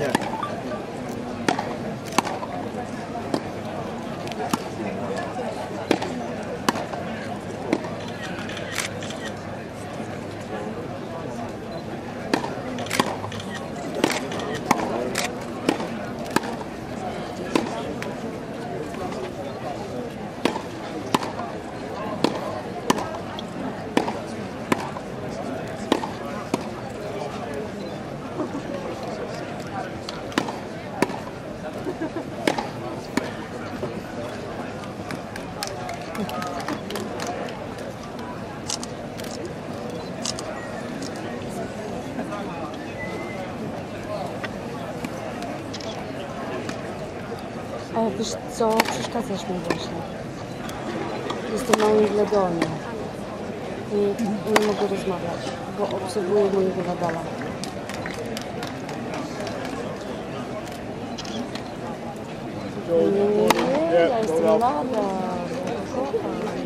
process. Ale wiesz co, przeszkadzasz mi właśnie. Jestem na Ingledonie i nie mogę rozmawiać, bo obserwuję mojego il y a une cinéma, il y a.